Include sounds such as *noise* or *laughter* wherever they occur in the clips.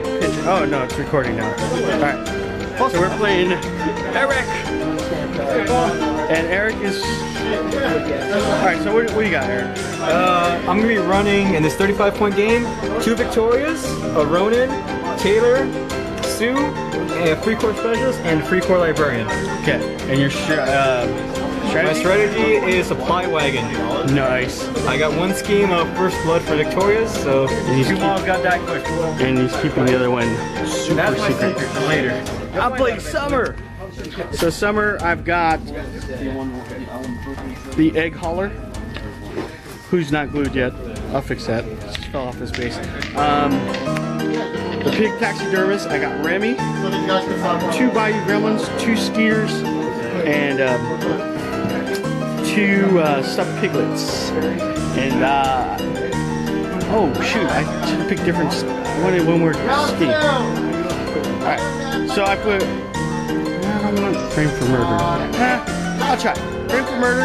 Pitch. Oh no, it's recording now. All right. So we're playing Eric, and Eric is. All right. So what, what do you got, Eric? Uh, I'm gonna be running in this 35 point game two Victorias, a Ronin, Taelor, Sue, a Freikorps specialist, and a Freikorps librarian. Okay. And your sh- uh, My strategy? strategy is supply wagon. Nice. I got one scheme of first blood for Victorias, so he's two keep- malls got that quick. And he's keeping the other one super That's my secret. secret for later. I'm playing Som'er. So Som'er, I've got the egg hauler, who's not glued yet. I'll fix that. Just fell off his base. Um, the pig taxidermist. I got Remy, two Bayou Gremlins, two skeeters, and um, two uh, stuffed piglets. And uh, oh shoot, I should have picked different. s- One in one more scheme. Alright, so I put. I don't want frame for murder. Eh, I'll try. Frame for murder.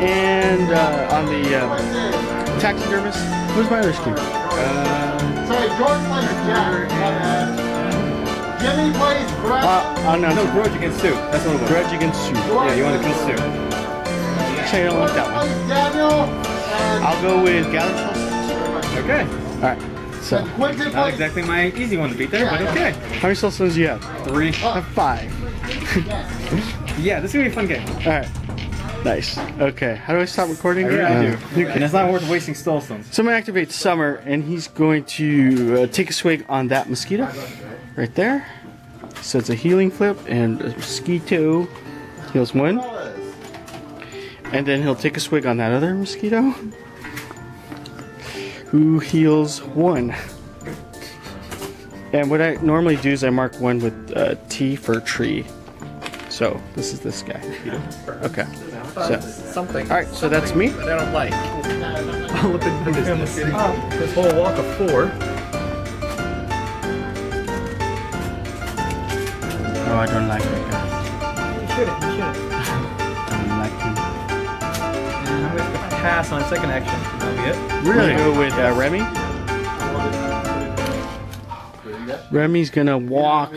And uh, on the um, taxidermist. Who's my other scheme? Sorry, Jordan plays Jack. Jimmy plays Brad. Uh, oh no. No, grudge against Sue. That's what it was. Grudge against Sue. Yeah, you want to kill Sue. Actually, I don't like that one. Daniel. I'll go with Gather Solstice. Okay. Alright, so. Quentin Not exactly my easy one to beat there, but okay. How many soulstones do you have? Three. I have five. *laughs* Yeah, this is gonna be a fun game. Alright. Nice. Okay, how do I stop recording? I really Uh, do. And it's not worth wasting Soulstones. So I'm gonna activate Som'er, and he's going to uh, take a swig on that mosquito right there. So it's a healing flip, and a mosquito heals one, and then he'll take a swig on that other mosquito, who heals one. And what I normally do is I mark one with uh, T for tree. So this is this guy. Okay. So Something. all right. So that's me. that I don't like. *laughs* I'll look at this, this whole walk of four. Oh, I don't like that guy. You shouldn't, you shouldn't. Pass on second action. That'll be it. We're gonna go with uh, Remy. Remy's gonna walk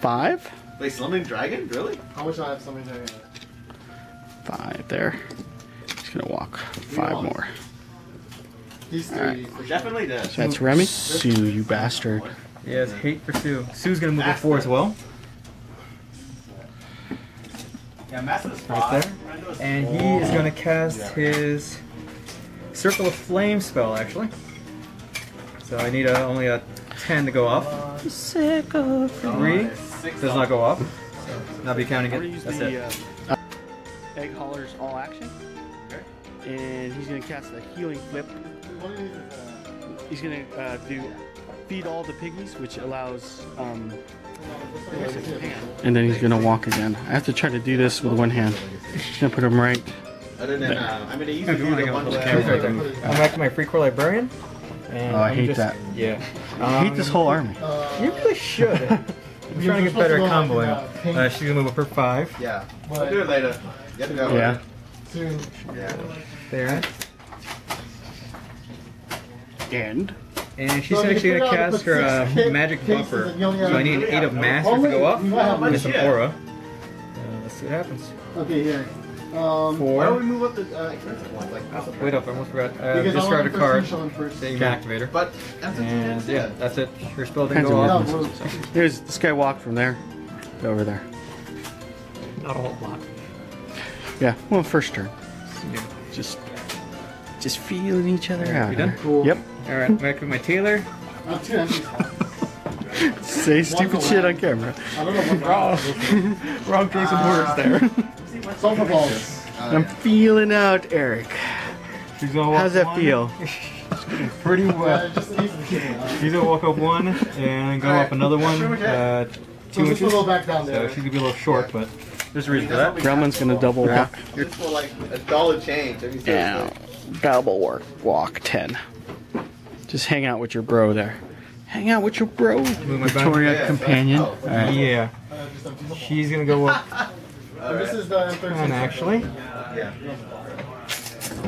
five. Wait, Slumming Dragon? Really? How much do I have somebody dragon? Five there. He's gonna walk five more. These three. Alright. Definitely does. So that's Remy. Sue, you bastard. Yes, hate for Sue. Sue's gonna move to four as well. Yeah, Master's Right there. And he is gonna cast his Circle of Flame spell actually. So I need a, only a 10 to go off. Three does not go off. So not be counting it. That's it. uh, egg hauler's all action. And he's gonna cast the healing flip. What do you need for He's gonna uh, do feed all the piggies, which allows um, and then he's gonna walk again. I have to try to do this with one hand. Just gonna put him right. Other than, uh, I mean, they If usually you do wanna the go one with the where- camera right there. I'm back to my Freikorps librarian. And Oh, I I'm hate just- that. Yeah. I hate this whole army. You really should. *laughs* I'm trying to get better at comboing. Uh, she's gonna move up her five. Yeah. We'll do it later. You have go. Yeah. Two. Yeah. There. And And she's So actually gonna cast her uh, magic buffer. and So I need an eight of master to go off You might have with some shit. aura. Uh, let's see what happens. Okay, here. Um, Why don't we move up the uh, expensive ones? Like, House of Wait up, I almost forgot. Uh, because I discard a card. first one first. Say your activator. But that's what And yeah, that's it. Her spell didn't go of off. No, we're- Here's this guy walked from there to over there. Not a whole lot. Yeah, well, first turn. Just, just feeling each other out. You done? Cool. Yep. All right, back with my Taelor. Uh, two empties. *laughs* Say stupid shit on camera. I don't know what wrong. Wrong choice of words there. Sulfur balls. I'm feeling out, Eric. She's gonna walk How's that one. feel? *laughs* Pretty Uh, well. just easy to. She's gonna walk up one and go up another one. Uh, So two just a inches. little back down So she's gonna be a little short, but there's a reason for that. Gremlin's gonna double walk. Just for like a dollar change. Every Yeah, double walk, walk ten. Just hang out with your bro there. Hang out with your bro, Move my back. Victoria Yeah. companion. Oh. All right. Yeah, Uh, just empties the she's gonna go up And *laughs* this is the M13. and actually. Yeah.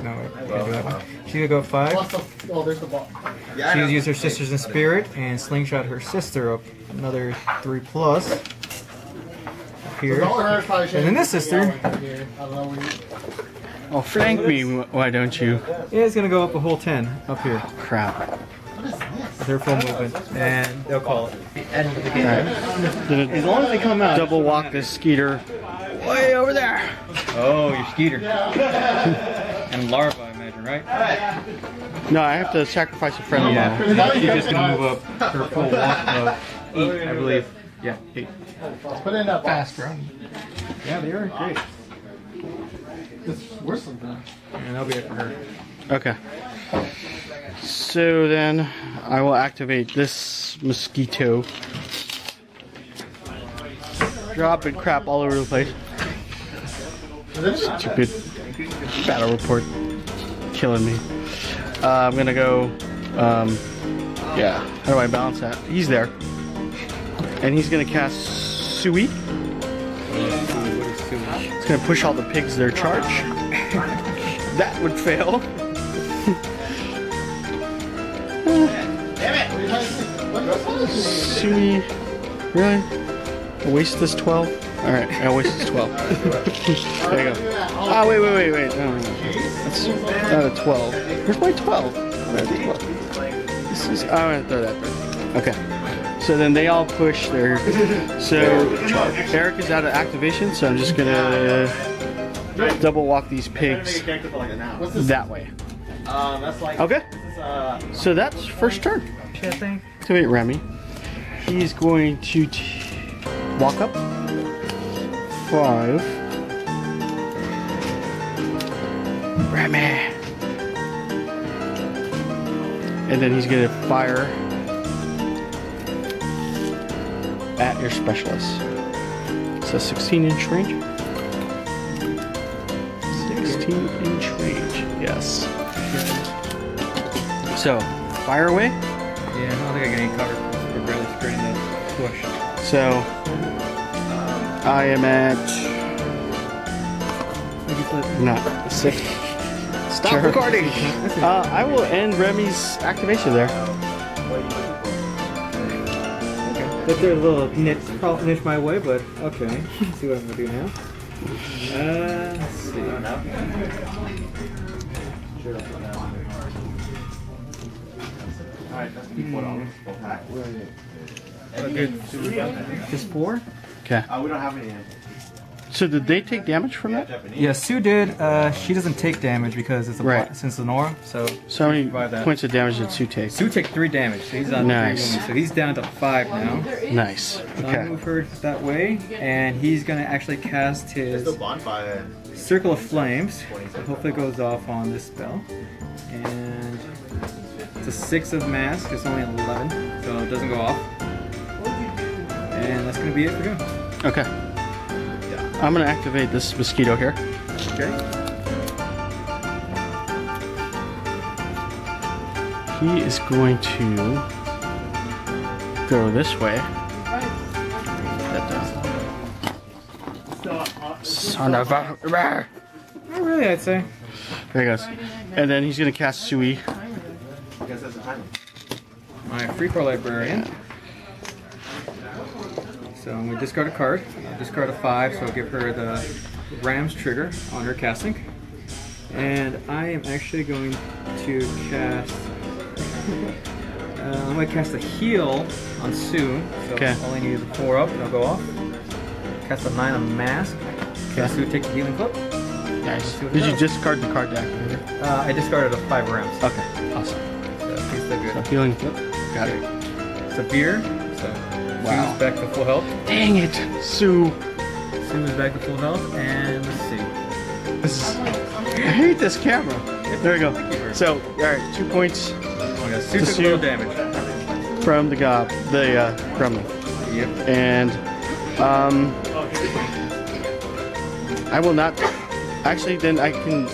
no, I can't do that one. She's gonna go five. Plus oh, there's the ball. Yeah, I She's know. gonna use her sisters in spirit and slingshot her sister up another three plus. Up here. All her is probably And then this sister. I don't know where you- Oh, flank me, why don't you? Yeah, it's gonna go up a whole ten up here. Oh, Crap. with Their full movement, and they'll call it. Alright. Then As long as they come out. double walk this skeeter way over there. Oh, your skeeter. and larva, I imagine, right? No, I have to sacrifice a friend of Yeah. mine. She's just gonna move up her full walk of eight, I believe. Yeah, eight. Put it in that box. Fast run. Yeah, they are great. It's worse than that. And that'll be for her. Okay. So then I will activate this mosquito. Dropping crap all over the place. Stupid battle report killing me. Uh, I'm gonna go. Um, yeah, how do I balance that? He's there, and he's gonna cast Sui. It's gonna push all the pigs their charge. *laughs* that would fail. *laughs* Really? I waste this 12? Alright, I waste this 12. *laughs* there you go. Ah, wait, wait, wait, wait. No. That's not a 12. Where's my 12? 12? This is, I'm gonna throw that. Okay. So then they all push their. So Eric is out of activation, so I'm just gonna double walk these pigs that way. Okay. So that's first turn. Think. Activate Remy. He's going to walk up. Five. Remy. And then he's gonna fire your specialist. It's a 16 inch range. 16 inch range, yes. So, fire away. Yeah, I don't think I get any cover. We're barely spreading the push. So I am at not six. Stop recording. Uh, I will end Remy's activation there. But there's a little niche, probably niche my way, but okay. Let's see what I'm gonna do now. Uh, let's see. A good just four. Okay. Uh, we don't have any. So did they take damage from that? Yeah, Sue did. Uh, she doesn't take damage because it's a Right. since Lenora. So So how many points of damage did Sue take? Sue takes three damage. So he's on Nice. three wounds. So he's down to five now. Nice. Okay. So I move her that way, and he's gonna actually cast his Circle of Flames. Hopefully it goes off on this spell. And it's a six of mask. It's only an eleven, so it doesn't go off. And that's gonna be it for him. Okay. I'm gonna activate this mosquito here. Okay. He is going to go this way. Son of a. Not really, I'd say. There he goes. And then he's gonna cast Sui. I guess that's the time. My Freikorps librarian. So I'm gonna discard a card. I'll discard a five, so I'll give her the Ram's trigger on her casting. And I am actually going to cast. Uh, I'm gonna cast a heal on Sue. So Okay. all I need is a four up, and I'll go off. Cast a nine on mask. Okay. Sue takes a healing clip. Nice. Did you discard the card deck? Uh, I discarded a five Rams. Okay. Awesome. So So healing flip. Got it. Severe. So Wow. Sue's back to full health. Dang it, Sue. Sue is back to full health, and let's see. This is, I hate this camera. There we go. So, all right, two points Oh, yeah, Sue took a little damage. from the gob, the uh, gremlin, Yep. and um, I will not. Actually, then I can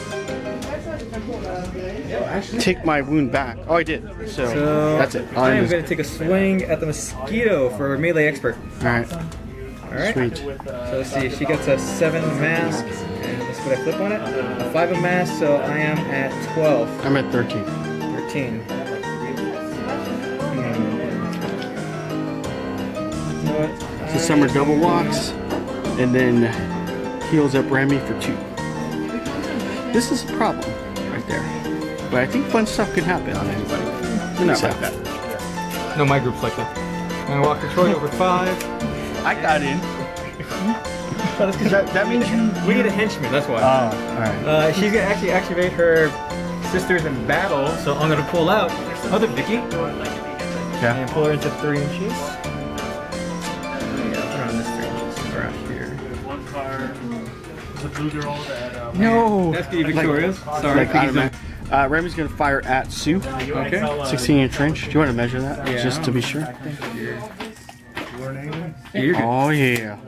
take my wound back. Oh, I did. So, So that's it. I'll I am going to take a swing at the mosquito for melee expert. All right. All right. Sweet. So let's see. She gets a seven mask, and let's but I flip on it. A 5 of mask, so I am at 12. I'm at 13. 13. Hmm. So Som'er double walks and then heals up Remy for two. This is a problem. But I think fun stuff can happen on anybody. You're not So- like that. No, my group's like that. I'm gonna walk Detroit over 5. I got in. that, that means you, we need a henchman, that's why. Oh, alright. Uh, she's gonna actually activate her sisters in battle, so I'm gonna pull out other Vicky Yeah. and pull her into three inches. Yeah, put her on this three inches around here. One card. The blue girl that. Uh, No! That's gonna be Victoria's. Sorry, Like Vicky's automatic. Uh, Remy's gonna fire at Sue. Okay. 16 inch range. Do you want to measure that? Yeah. Just to be sure. Yeah, you're good. Oh, yeah.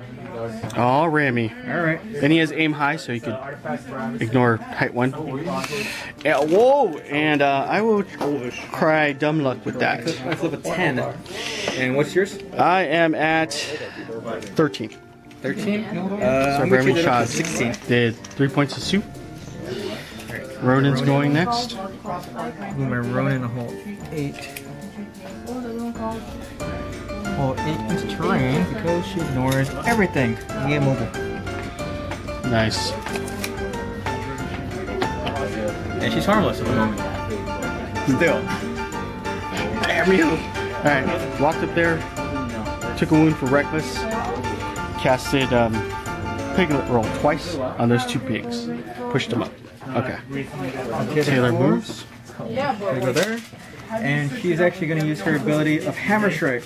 Oh, Remy. All right. And he has aim high, so he could ignore height one. Yeah, whoa! And uh, I will cry dumb luck with that. I flip a 10. And what's yours? I am at 13. 13? Uh, So I'm Remy change it up shot 16. Did three points to Sue. Ronin's going next. Move my Ronin a whole 8. Whole 8 into terrain because she ignores everything. You get mobile. Nice. And she's harmless at the moment. Still. Damn you! Alright, walked up there, took a wound for Reckless, casted um, Piglet Roll twice on those two pigs. Pushed them up. Okay. Taelor moves. Gonna go there. And she's actually going to use her ability of Hammer Strike.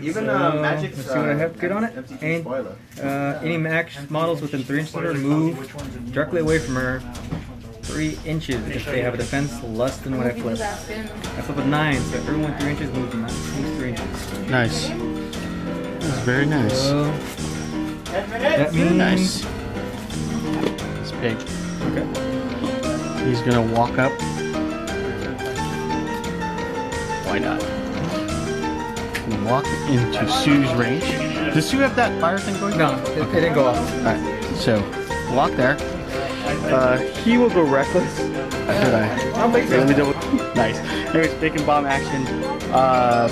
Even So, uh, Magic's. let's see what I have good on it. And uh, any max models within 3 inches of her move directly away from her 3 inches if they have a defense less than what I flip. I flip a 9, so everyone 3 inches moves, nine, moves 3 inches. Nice. That's very nice. So, that Very means... nice. This pig. Okay. He's gonna walk up. Why not? And walk into Sue's range. Does Sue have that fire thing going? No, it, it didn't go off. Alright, so walk there. Uh, he will go reckless. I should I? I don't think Let me double. Nice. Anyways, bacon bomb action. Uh,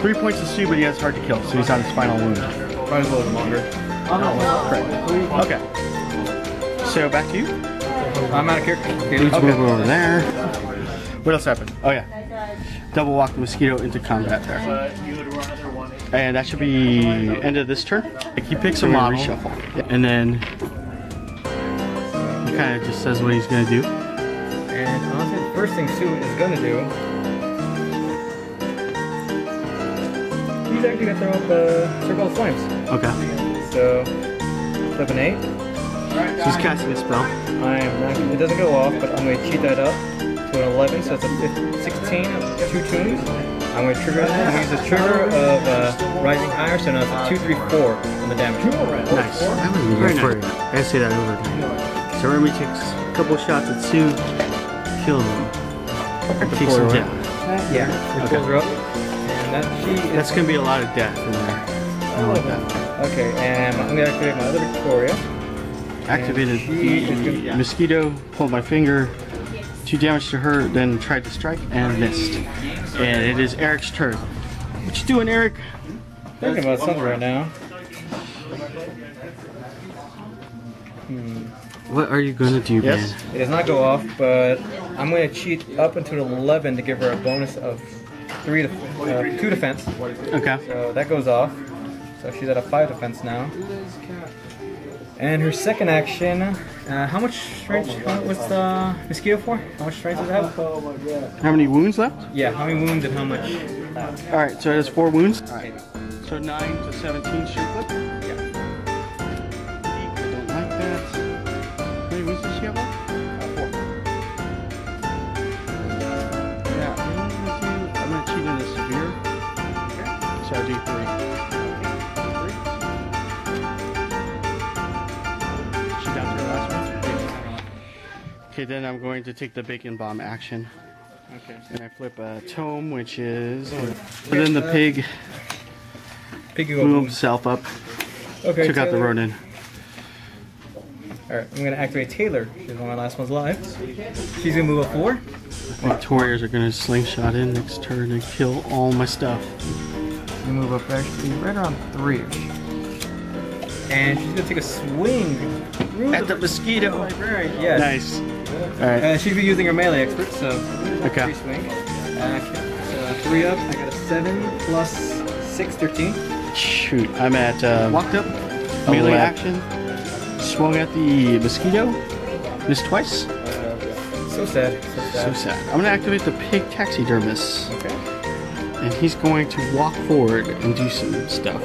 three points to Sue, but he has hard to kill, so he's on his final wound. Might as well have longer. Correct. Okay. So back to you. I'm out of character. Okay, Let's let's move over there. What else happened? Oh yeah. Double walk the mosquito into combat there. But you would run another one. And that should be end of this turn. Like he picks a model, reshuffle, and then he kind of just says what he's gonna do. And honestly, the first thing Sue is gonna do, he's actually gonna throw up a circle of flames. Okay. So, flip an eight. She's casting a spell. I'm not, it doesn't go off, but I'm gonna cheat that up to an 11, so it's a 16 of two tunes. I'm gonna trigger. I'm gonna use the trigger of uh, Rising Higher, so now it's a two, three, four on the damage. Nice. Very nice. I gotta say that over again. So Remy takes a couple shots at Sue, kills him. Takes him down. Yeah. It Okay. pulls her up, and that she That's gonna be a lot of death in there. I like that. Okay, and I'm gonna activate my other Victoria. Activated the mosquito, pulled my finger, two damage to her, then tried to strike and missed. And it is Eric's turn. What you doing, Eric? Thinking about something right now. What are you gonna do, Yes, it does not go off, but I'm gonna cheat up until 11 to give her a bonus of three to uh, two defense. Okay. So that goes off. So she's at a five defense now. And her second action, uh, how much strength how- what's the mosquito for? How much strength does it have? How many wounds left? Yeah, how many wounds and how much? All right, so it has four wounds. All right. So nine to 17 straight flip. Yeah. Okay, then I'm going to take the bacon bomb action. Okay. And I flip a tome, which is. And then the pig Piggy blew himself up, Okay. took out the Taelor. Ronin. Alright, I'm gonna activate Taelor. She's one of my last ones live. She's gonna move up four. Victorias are gonna slingshot in next turn and kill all my stuff. We move up actually right around three. And she's gonna take a swing through At the mosquito. librarian. Yes. Nice. Alright. Uh, she'd be using her melee expert, so Okay. free swing. Uh, so three up. I got a seven plus six, thirteen. Shoot, I'm at um, Walked up. melee Elect. action. Swung at the mosquito. Missed twice. So sad. So sad. So sad. I'm gonna activate the pig taxidermist, Okay. and he's going to walk forward and do some stuff.